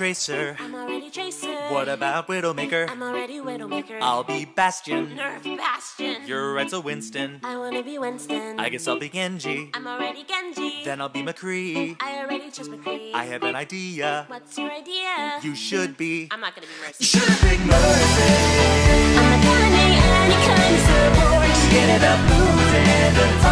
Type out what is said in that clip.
Tracer. I'm already Tracer. What about Widowmaker? I'm already Widowmaker. I'll be Bastion. Nerf Bastion. You're right, so Winston. I wanna be Winston. I guess I'll be Genji. I'm already Genji. Then I'll be McCree. I already chose McCree. I have an idea. What's your idea? You should be. I'm not gonna be Mercy. You should have picked Mercy. I'm not gonna need any kind of support. Get it up, move it.